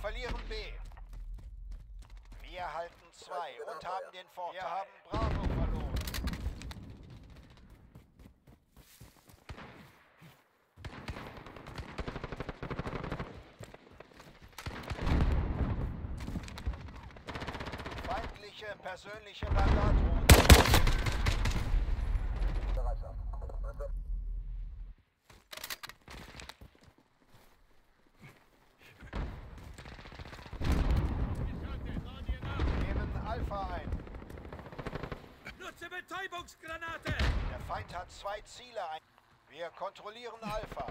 kontrollieren B. Wir halten 2 und haben den Vorteil. Wir haben Bravo verloren. Feindliche persönliche Radartrohne. Nehmen Alpha ein. Nutze Betäubungsgranate! Der Feind hat zwei Ziele ein. Wir kontrollieren Alpha.